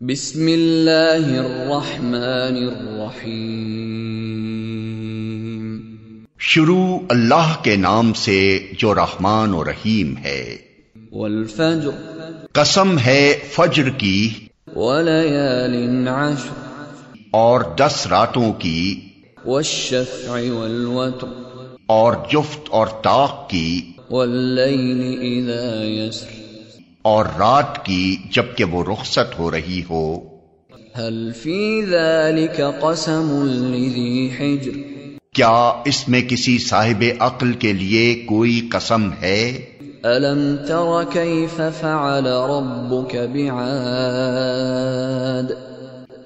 بسم اللہ الرحمن الرحیم۔ شروع اللہ کے نام سے جو رحمان و رحیم ہے۔ والفجر۔ قسم ہے فجر کی۔ وليال عشر۔ اور دس راتوں کی۔ والشفع والوتر۔ اور جفت اور طاق کی۔ والليل اذا يسر اور رات کی جبکہ وہ رخصت ہو رہی ہو۔ هل في ذلك قسم حجر؟ کیا اس میں کسی صاحب عقل کے لیے کوئی قسم ہے؟ ألم تر كيف فعل ربك بعاد؟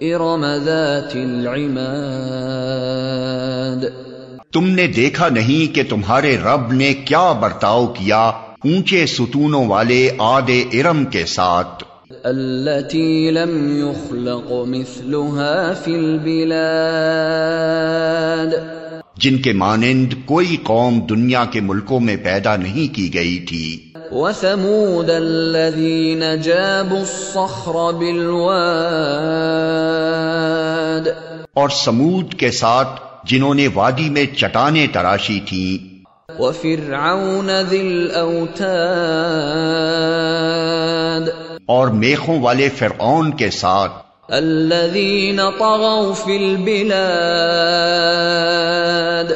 إرم ذات العماد۔ تم نے دیکھا نہیں کہ تمہارے رب نے کیا برتاؤ کیا اونچے ستونوں والے آد ارم کے ساتھ۔ التي لم يخلق مثلها في البلاد۔ جن کے مانند کوئی قوم دنیا کے ملکوں میں پیدا نہیں کی گئی تھی۔ وثمود الذين جابوا الصخر بالواد۔ اور سمود کے ساتھ جنہوں نے وادی میں چٹانیں تراشی تھیں۔ وفرعون ذي الاوتاد اور میخوں والے فرعون کے ساتھ الذين طغوا في البلاد.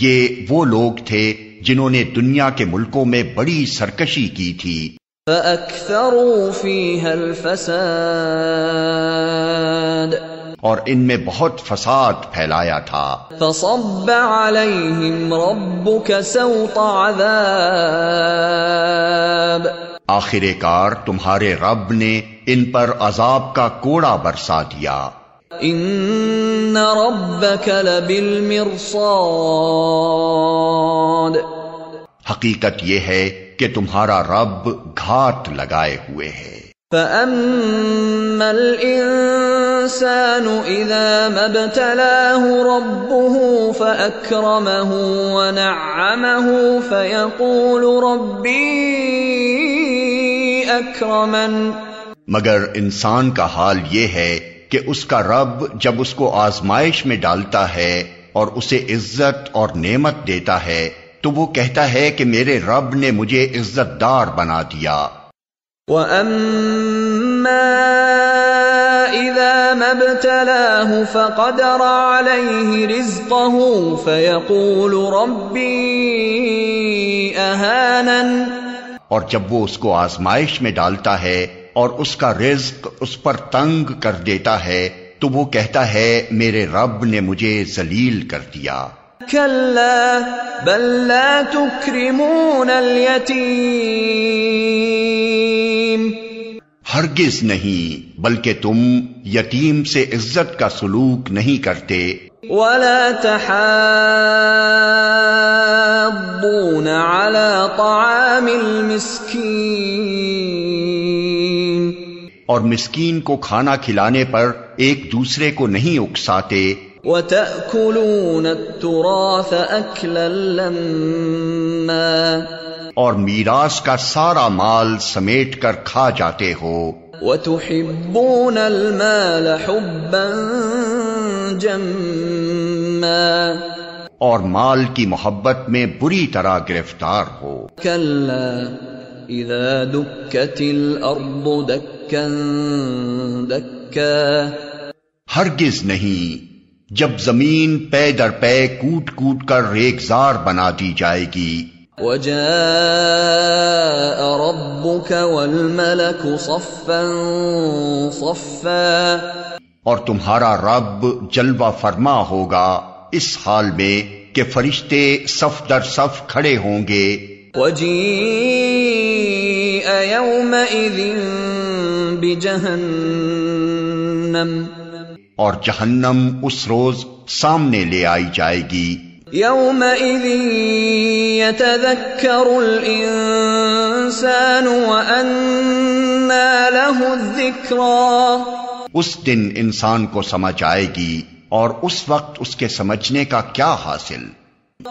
یہ وہ لوگ تھے جنہوں نے دنیا کے ملکوں میں بڑی سرکشی کی تھی۔ فأكثروا فيها الفساد. اور ان میں بہت فساد پھیلایا تھا۔ فصب عليهم ربك سوط عذاب۔ آخر کار تمہارے رب نے ان پر عذاب کا کوڑا برسا دیا۔ ان ربك لبالمرصاد۔ حقیقت یہ ہے کہ تمہارا رب گھات لگائے ہوئے ہے۔ فأما الإنسان إذا ما ابتلاه ربه فأكرمه ونعمه فيقول ربي أكرمن. مگر انسان کا حال یہ ہے کہ اس کا رب جب اس کو آزمائش میں ڈالتا ہے اور اسے عزت اور نعمت دیتا ہے تو وہ کہتا ہے کہ میرے رب نے مجھے عزت دار بنا دیا۔ وَأَمَّا إِذَا مَا ابْتَلَاهُ فَقَدَرَ عَلَيْهِ رِزْقَهُ فَيَقُولُ رَبِّي أَهَانَنِ. اور جب وہ اس کو آزمائش میں ڈالتا ہے اور اس کا رزق اس پر تنگ کر دیتا ہے تو وہ کہتا ہے میرے رب نے مجھے ذلیل کر دیا۔ كَلَّا بَل لَّا تُكْرِمُونَ الْيَتِيمَ ہرگز نہیں بلکہ تم یتیم سے عزت کا سلوک نہیں کرتے۔ ولا تحاضون على طعام المسكين۔ اور مسکین کو کھانا کھلانے پر ایک دوسرے کو نہیں اکساتے۔ وتأكلون التراث أكلا لما۔ اور میراث کا سارا مال سمیٹ کر کھا جاتے ہو۔ وتحبون المال حبا جما۔ اور مال کی محبت میں بری طرح گرفتار ہو۔ كلا إذا دكت الأرض دكا دكا ہرگز نہیں جب زمین پے در پے کوٹ کوٹ کر ریگزار بنا دی جائے گی۔ وجاء ربك والملك صفا صفا اور تمہارا رب جلوہ فرما ہوگا اس حال میں کہ فرشتے صف در صف کھڑے ہوں گے۔ وجيء يومئذ بجهنم اور جہنم اس روز سامنے لے آئی جائے گی۔ يومئذ يتذكر الإنسان وأنى له الذكرى. اس دن انسان کو سمجھ آئے گی اور اس وقت اس کے سمجھنے کا کیا حاصل؟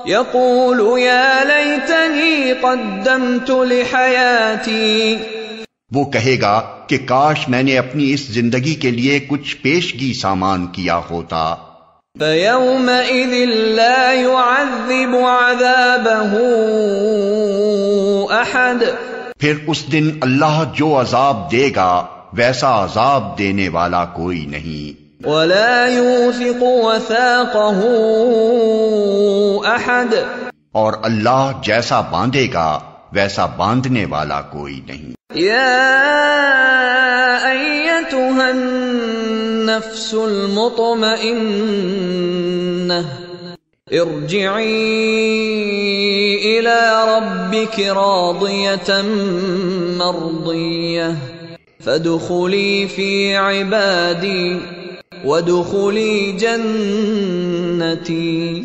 يقول يا ليتني قدمت لحياتي. وہ کہے گا کہ کاش میں نے اپنی اس زندگی کے لیے کچھ پیشگی سامان کیا ہوتا۔ فَيَوْمَئِذٍ لَا يُعَذِّبُ عَذَابَهُ أَحَدٌ پھر اس دن اللہ جو عذاب دے گا ویسا عذاب دینے والا کوئی نہیں۔ وَلَا يُوثِقُ وَثَاقَهُ أَحَدٌ اور اللہ جیسا باندھے گا ویسا باندھنے والا کوئی نہیں۔ يا النفس المطمئنة. ارجعي إلى ربك راضية مرضية. فادخلي في عبادي وادخلي جنتي.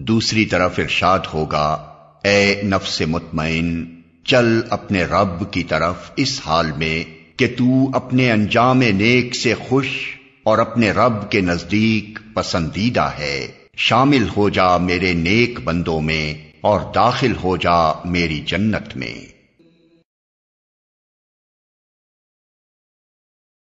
دوسری طرف ارشاد ہوگا اے نفس مطمئن چل اپنے رب کی طرف اس حال میں کہ تو اپنے انجام نیک سے خوش اور اپنے رب کے نزدیک پسندیدہ ہے۔ شامل ہو جا میرے نیک بندوں میں اور داخل ہو جا میری جنت میں۔